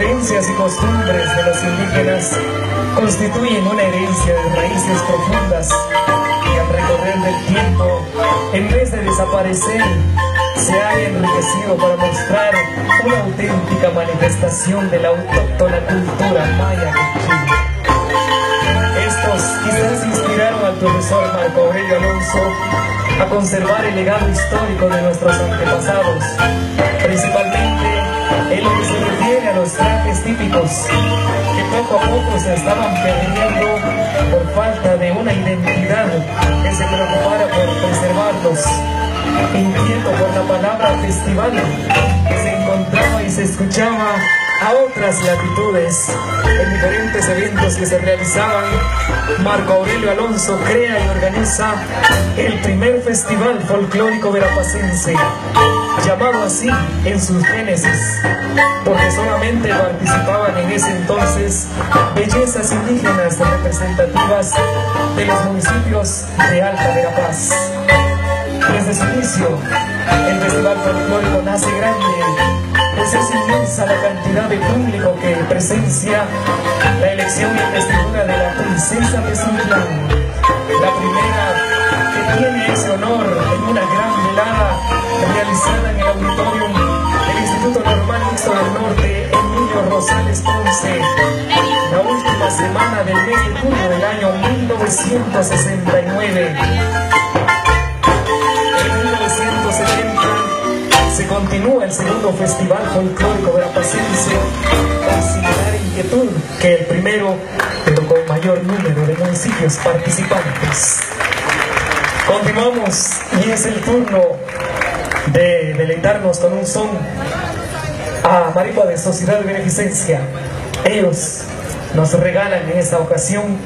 creencias y costumbres de los indígenas constituyen una herencia de raíces profundas y al recorrer del tiempo, en vez de desaparecer, se ha enriquecido para mostrar una auténtica manifestación de la autóctona cultura maya de. Estos quizás inspiraron al profesor Marco Aurelio Alonso a conservar el legado histórico de nuestros antepasados, típicos, que poco a poco se estaban perdiendo por falta de una identidad que se preocupara por preservarlos. Inquieto por la palabra festival que se encontraba y se escuchaba a otras latitudes en diferentes eventos que se realizaban, Marco Aurelio Alonso crea y organiza el primer festival folclórico verapacense, llamado así en sus génesis, porque solamente participaban en ese entonces bellezas indígenas representativas de los municipios de Alta Verapaz. Desde su inicio, el Festival Folclórico nace grande, pues es inmensa la cantidad de público que presencia la elección y investidura de la princesa de Sutlán, la primera que tiene ese honor en una gran Rosales Ponce, la última semana del mes de junio del año 1969. En 1970 se continúa el segundo Festival Folclórico Verapacense con similar inquietud que el primero, pero con mayor número de municipios participantes. Continuamos y es el turno de deleitarnos con un son a Maripa de Sociedad de Beneficencia. Ellos nos regalan en esta ocasión